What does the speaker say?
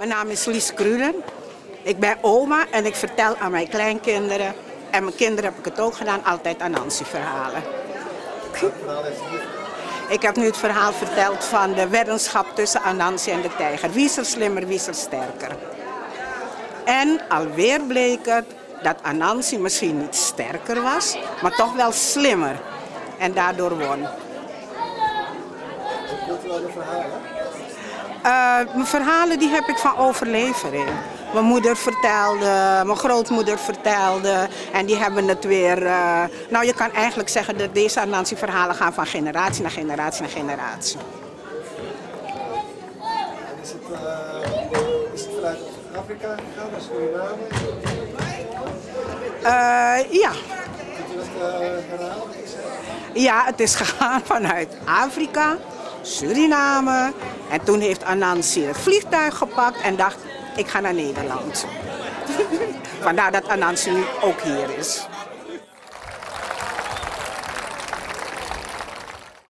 Mijn naam is Lies Krulen. Ik ben oma en ik vertel aan mijn kleinkinderen, en mijn kinderen heb ik het ook gedaan, altijd Anansi-verhalen. Ik heb nu het verhaal verteld van de weddenschap tussen Anansi en de tijger. Wie is er slimmer, wie is er sterker? En alweer bleek het dat Anansi misschien niet sterker was, maar toch wel slimmer. En daardoor won. Culturele verhalen? Uh, mijn verhalen die heb ik van overlevering. Mijn moeder vertelde, mijn grootmoeder vertelde. En die hebben het weer... Uh, nou, je kan eigenlijk zeggen dat deze Anansi-verhalen gaan van generatie naar generatie naar generatie. En is het, uh, is het vanuit Afrika gegaan, Suriname? ja. Kunt u dat herhalen? Ja, het is gegaan vanuit Afrika, Suriname. En toen heeft Anansi het vliegtuig gepakt en dacht, ik ga naar Nederland. Vandaar dat Anansi nu ook hier is.